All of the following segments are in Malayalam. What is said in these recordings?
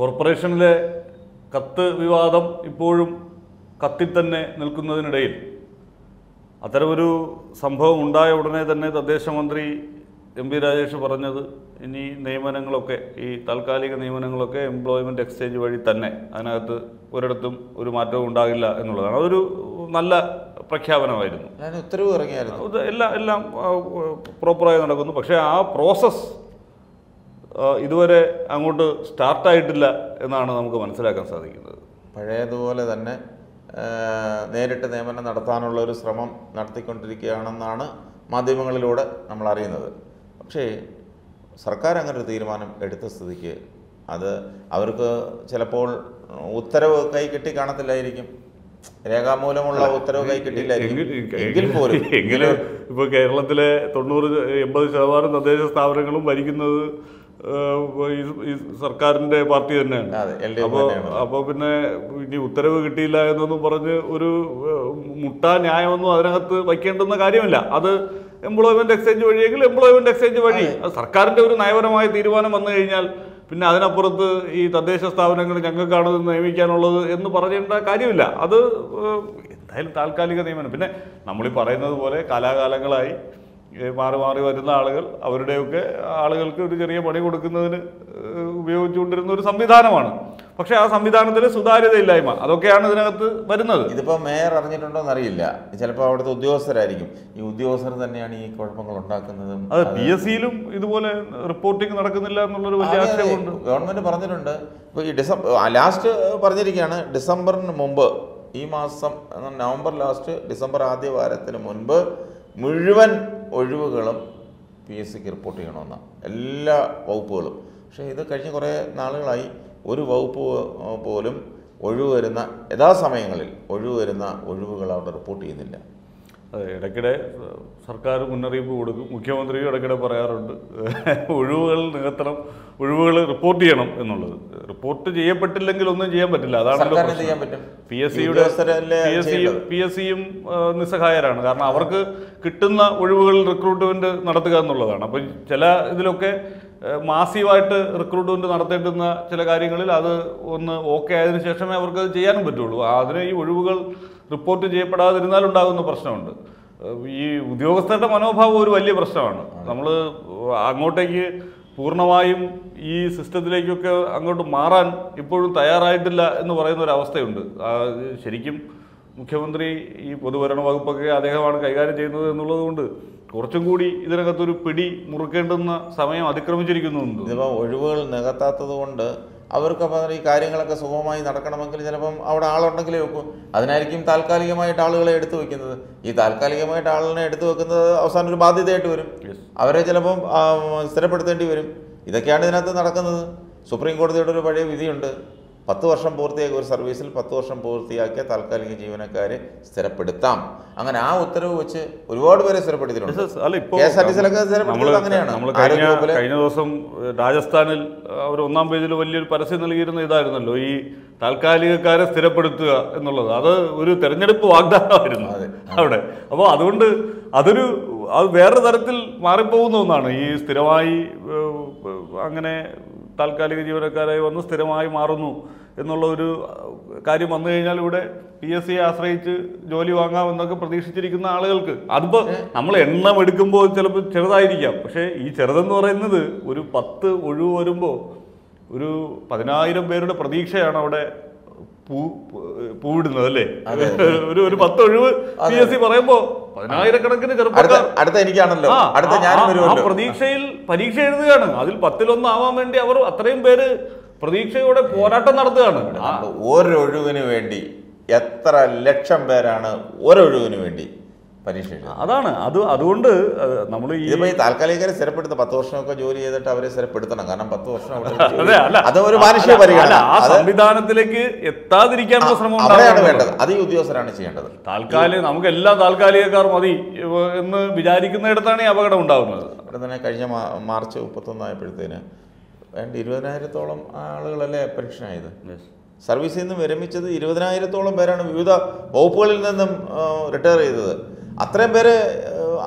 കോർപ്പറേഷനിലെ കത്ത് വിവാദം ഇപ്പോഴും കത്തിൽ തന്നെ നിൽക്കുന്നതിനിടയിൽ അത്തരമൊരു സംഭവം ഉണ്ടായ ഉടനെ തന്നെ തദ്ദേശ മന്ത്രി എം പി രാജേഷ് പറഞ്ഞത് ഇനി നിയമനങ്ങളൊക്കെ ഈ താൽക്കാലിക നിയമനങ്ങളൊക്കെ എംപ്ലോയ്മെന്റ് എക്സ്ചേഞ്ച് വഴി തന്നെ അതിനകത്ത് ഒരിടത്തും ഒരു മാറ്റവും ഉണ്ടാകില്ല എന്നുള്ളതാണ്. അതൊരു നല്ല പ്രഖ്യാപനമായിരുന്നു. ഉത്തരവ് ഇറങ്ങിയായിരുന്നു. എല്ലാം എല്ലാം പ്രോപ്പറായി നടക്കുന്നു. പക്ഷേ ആ പ്രോസസ്സ് ഇതുവരെ അങ്ങോട്ട് സ്റ്റാർട്ടായിട്ടില്ല എന്നാണ് നമുക്ക് മനസ്സിലാക്കാൻ സാധിക്കുന്നത്. പഴയതുപോലെ തന്നെ നേരിട്ട് നിയമനം നടത്താനുള്ള ഒരു ശ്രമം നടത്തിക്കൊണ്ടിരിക്കുകയാണെന്നാണ് മാധ്യമങ്ങളിലൂടെ നമ്മൾ അറിയുന്നത്. പക്ഷേ സർക്കാർ അങ്ങനെ ഒരു തീരുമാനം എടുത്ത സ്ഥിതിക്ക് അത് അവർക്ക് ചിലപ്പോൾ ഉത്തരവ് കൈ കിട്ടി കാണത്തില്ലായിരിക്കും രേഖാമൂലമുള്ള ഉത്തരവ് കൈ കിട്ടിയില്ലായിരിക്കും എങ്കിൽ- എങ്കിൽ പോലും എങ്കിലും ഇപ്പൊ കേരളത്തിലെ തൊണ്ണൂറ് എൺപത് ശതമാനം തദ്ദേശ സ്ഥാപനങ്ങളും ഭരിക്കുന്നത് സർക്കാരിന്റെ പാർട്ടി തന്നെയാണ്. തന്നെയാണ്. അപ്പോൾ പിന്നെ ഇനി ഉത്തരവ് കിട്ടിയില്ല എന്നൊന്നും പറഞ്ഞ് ഒരു മുട്ട ന്യായമൊന്നും അതിനകത്ത് വയ്ക്കേണ്ടുന്ന കാര്യമില്ല. അത് എംപ്ലോയ്മെന്റ് എക്സ്ചേഞ്ച് വഴിയെങ്കിൽ എംപ്ലോയ്മെന്റ് എക്സ്ചേഞ്ച് വഴി. സർക്കാരിന്റെ ഒരു നയപരമായ തീരുമാനം വന്നു കഴിഞ്ഞാൽ പിന്നെ അതിനപ്പുറത്ത് ഈ തദ്ദേശ സ്ഥാപനങ്ങൾ ഞങ്ങൾക്കാണ് നിയമിക്കാനുള്ളത് എന്ന് പറയേണ്ട കാര്യമില്ല. അത് എന്തായാലും താൽക്കാലിക നിയമനം. പിന്നെ നമ്മളീ പറയുന്നത് പോലെ കാലാകാലങ്ങളായി മാറി മാറി വരുന്ന ആളുകൾ അവരുടെയൊക്കെ ആളുകൾക്ക് ഒരു ചെറിയ പണി കൊടുക്കുന്നതിന് ഉപയോഗിച്ചുകൊണ്ടിരുന്ന ഒരു സംവിധാനമാണ്. പക്ഷെ ആ സംവിധാനത്തിന് സുതാര്യതയില്ലായ്മ അതൊക്കെയാണ് ഇതിനകത്ത് വരുന്നത്. ഇതിപ്പോൾ മേയർ അറിഞ്ഞിട്ടുണ്ടോ എന്നറിയില്ല. ചിലപ്പോൾ അവിടുത്തെ ഉദ്യോഗസ്ഥരായിരിക്കും. ഈ ഉദ്യോഗസ്ഥർ തന്നെയാണ് ഈ കുഴപ്പങ്ങൾ ഉണ്ടാക്കുന്നതും അത് പി എസ് സിയിലും ഇതുപോലെ റിപ്പോർട്ടിംഗ് നടക്കുന്നില്ല എന്നുള്ളൊരു വലിയ അതെ. ഗവൺമെന്റ് പറഞ്ഞിട്ടുണ്ട്. ഇപ്പോൾ ഈ ഡിസംബർ ലാസ്റ്റ് പറഞ്ഞിരിക്കുകയാണ് ഡിസംബറിന് മുമ്പ് ഈ മാസം നവംബർ ലാസ്റ്റ് ഡിസംബർ ആദ്യ വാരത്തിന് മുൻപ് മുഴുവൻ ഒഴിവുകളും പി എസ് സിക്ക് റിപ്പോർട്ട് ചെയ്യണമെന്നാണ് എല്ലാ വകുപ്പുകളും. പക്ഷേ ഇത് കഴിഞ്ഞ കുറേ നാളുകളായി ഒരു വകുപ്പ് പോലും ഒഴിവ് വരുന്ന യഥാസമയങ്ങളിൽ ഒഴിവ് വരുന്ന ഒഴിവുകൾ അവിടെ റിപ്പോർട്ട് ചെയ്യുന്നില്ല. അതെ ഇടയ്ക്കിടെ സർക്കാർ മുന്നറിയിപ്പ് കൊടുക്കും. മുഖ്യമന്ത്രിയും ഇടയ്ക്കിടെ പറയാറുണ്ട് ഒഴിവുകൾ നികത്തണം ഒഴിവുകൾ റിപ്പോർട്ട് ചെയ്യണം എന്നുള്ളത്. റിപ്പോർട്ട് ചെയ്യപ്പെട്ടില്ലെങ്കിൽ ഒന്നും ചെയ്യാൻ പറ്റില്ല. അതാണല്ലോ പി എസ് സിയുടെ പി എസ് സിയും പി എസ് സിയും നിസ്സഹായരാണ്. കാരണം അവർക്ക് കിട്ടുന്ന ഒഴിവുകൾ റിക്രൂട്ട്മെന്റ് നടത്തുക എന്നുള്ളതാണ്. അപ്പം ചില ഇതിലൊക്കെ മാസീവായിട്ട് റിക്രൂട്ട്മെന്റ് നടത്തേണ്ടുന്ന ചില കാര്യങ്ങളിൽ അത് ഒന്ന് ഓക്കെ ആയതിനു ശേഷമേ അവർക്ക് അത് ചെയ്യാനും പറ്റുള്ളൂ. അതിന് ഈ ഒഴിവുകൾ റിപ്പോർട്ട് ചെയ്യപ്പെടാതിരുന്നാൽ ഉണ്ടാകുന്ന പ്രശ്നമുണ്ട്. ഈ ഉദ്യോഗസ്ഥരുടെ മനോഭാവം ഒരു വലിയ പ്രശ്നമാണ്. നമ്മൾ അങ്ങോട്ടേക്ക് പൂർണമായും ഈ സിസ്റ്റത്തിലേക്കൊക്കെ അങ്ങോട്ട് മാറാൻ ഇപ്പോഴും തയ്യാറായിട്ടില്ല എന്ന് പറയുന്ന ഒരു അവസ്ഥയുണ്ട്. ശരിക്കും മുഖ്യമന്ത്രി ഈ പൊതുഭരണ വകുപ്പൊക്കെ അദ്ദേഹമാണ് കൈകാര്യം ചെയ്യുന്നത് എന്നുള്ളത് കൊണ്ട് കുറച്ചും കൂടി ഇതിനകത്തൊരു പിടി മുറുക്കേണ്ടുന്ന സമയം അതിക്രമിച്ചിരിക്കുന്നു എന്ന് തോന്നുന്നു. ഇതിപ്പോൾ ഒഴിവുകൾ നികത്താത്തത് കൊണ്ട് അവർക്ക് അപ്പോൾ ഈ കാര്യങ്ങളൊക്കെ സുഖമായി നടക്കണമെങ്കിൽ ചിലപ്പം അവിടെ ആളുണ്ടെങ്കിലേ വെക്കും. അതിനായിരിക്കും താൽക്കാലികമായിട്ട് ആളുകളെ എടുത്തു വെക്കുന്നത്. ഈ താൽക്കാലികമായിട്ട് ആളിനെ എടുത്തു വെക്കുന്നത് അവസാനം ഒരു ബാധ്യതയായിട്ട് വരും. അവരെ ചിലപ്പം സ്ഥിരപ്പെടുത്തേണ്ടി വരും. ഇതൊക്കെയാണ് ഇതിനകത്ത് നടക്കുന്നത്. സുപ്രീം കോടതിയുടെ ഒരു പഴയ വിധിയുണ്ട്. പത്ത് വർഷം പൂർത്തിയാക്കിയ ഒരു സർവീസിൽ പത്ത് വർഷം പൂർത്തിയാക്കിയ താൽക്കാലിക ജീവനക്കാരെ സ്ഥിരപ്പെടുത്താം. അങ്ങനെ ആ ഉത്തരവ് വെച്ച് ഒരുപാട് പേരെ സ്ഥിരപ്പെടുത്തിയിട്ടുണ്ട്. കഴിഞ്ഞ ദിവസം രാജസ്ഥാനിൽ അവർ ഒന്നാം പേജിൽ വലിയൊരു പരസ്യം നൽകിയിരുന്ന ഇതായിരുന്നല്ലോ ഈ താൽക്കാലികക്കാരെ സ്ഥിരപ്പെടുത്തുക എന്നുള്ളത്. അത് ഒരു തെരഞ്ഞെടുപ്പ് വാഗ്ദാനമായിരുന്നു അതെ. അവിടെ. അപ്പോൾ അതുകൊണ്ട് അതൊരു അത് വേറെ തരത്തിൽ മാറിപ്പോകുന്ന ഒന്നാണ്. ഈ സ്ഥിരമായി അങ്ങനെ താൽക്കാലിക ജീവനക്കാരായി വന്ന് സ്ഥിരമായി മാറുന്നു എന്നുള്ള ഒരു കാര്യം വന്നു കഴിഞ്ഞാൽ ഇവിടെ പി എസ് സിയെ ആശ്രയിച്ച് ജോലി വാങ്ങാം എന്നൊക്കെ പ്രതീക്ഷിച്ചിരിക്കുന്ന ആളുകൾക്ക്. അതിപ്പോൾ നമ്മൾ എണ്ണം എടുക്കുമ്പോൾ ചിലപ്പോൾ ചെറുതായിരിക്കാം. പക്ഷേ ഈ ചെറുതെന്ന് പറയുന്നത് ഒരു പത്ത് ഒഴിവ് വരുമ്പോൾ ഒരു പതിനായിരം പേരുടെ പ്രതീക്ഷയാണ് അവിടെ പൂ പൂവിടുന്നത് അല്ലേ? ഒരു ഒരു പത്ത് ഒഴിവ് പി എസ് സി പറയുമ്പോ പതിനായിരക്കണക്കിന് ചെറുപ്പക്കാർ. അടുത്ത എനിക്കാണല്ലോ. അടുത്ത ഞാനും ആ, പ്രതീക്ഷയിൽ പരീക്ഷ എഴുതുകയാണ്. അതിൽ പത്തിലൊന്നാവാൻ വേണ്ടി അവർ അത്രയും പേര് പ്രതീക്ഷയോടെ പോരാട്ടം നടത്തുകയാണ്. ഓരോ നമ്മൾ വേണ്ടി എത്ര ലക്ഷം പേരാണ് ഒരൊഴിവിന് വേണ്ടി പരീക്ഷ അതാണ്. അത് അതുകൊണ്ട് നമ്മൾ ഈ താൽക്കാലികരെ സ്ഥിരപ്പെടുത്ത പത്ത് വർഷമൊക്കെ ജോലി ചെയ്തിട്ട് അവരെ സ്ഥിരപ്പെടുത്തണം. കാരണം പത്ത് വർഷം അവിടെ അതെ അല്ല. അത് ഒരു മാനുഷിക പരിഗണന. ആ സംവിധാനത്തിലേക്ക് എത്താതിരിക്കാനുള്ള ശ്രമം അവിടെയാണ്. വേണ്ടത്. അത് ഈ ഉദ്യോഗസ്ഥരാണ് ചെയ്യേണ്ടത്. താൽക്കാലിക നമുക്ക് എല്ലാ താൽക്കാലികക്കാർ മതി എന്ന് വിചാരിക്കുന്നിടത്താണ് ഈ അപകടം ഉണ്ടാകുന്നത് ഇവിടെ തന്നെ കഴിഞ്ഞ മാർച്ച് മുപ്പത്തൊന്നായപ്പോഴത്തേന് വേണ്ട ഇരുപതിനായിരത്തോളം ആളുകളല്ലേ പെൻഷനായത് സർവീസിൽ നിന്നും വിരമിച്ചത് ഇരുപതിനായിരത്തോളം പേരാണ് വിവിധ വകുപ്പുകളിൽ നിന്നും റിട്ടയർ ചെയ്തത്. അത്രയും പേര്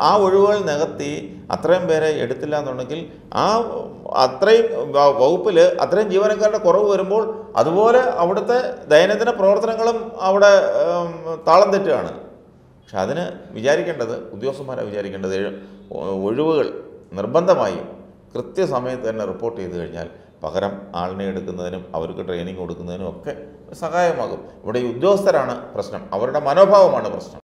ആ, ഒഴിവുകൾ നികത്തി അത്രയും പേരെ എടുത്തില്ല എന്നുണ്ടെങ്കിൽ ആ അത്രയും വകുപ്പിൽ അത്രയും ജീവനക്കാരുടെ കുറവ് വരുമ്പോൾ അതുപോലെ അവിടുത്തെ ദൈനംദിന പ്രവർത്തനങ്ങളും അവിടെ താളം തെറ്റുകയാണ്. പക്ഷെ അതിന് വിചാരിക്കേണ്ടത് ഉദ്യോഗസ്ഥന്മാരെ വിചാരിക്കേണ്ടത് ഒഴിവുകൾ നിർബന്ധമായും കൃത്യസമയത്ത് തന്നെ റിപ്പോർട്ട് ചെയ്ത് കഴിഞ്ഞാൽ പകരം ആളിനെ എടുക്കുന്നതിനും അവർക്ക് ട്രെയിനിങ് കൊടുക്കുന്നതിനും ഒക്കെ സഹായമാകും. ഇവിടെ ഈ ഉദ്യോഗസ്ഥരാണ് പ്രശ്നം. അവരുടെ മനോഭാവമാണ് പ്രശ്നം.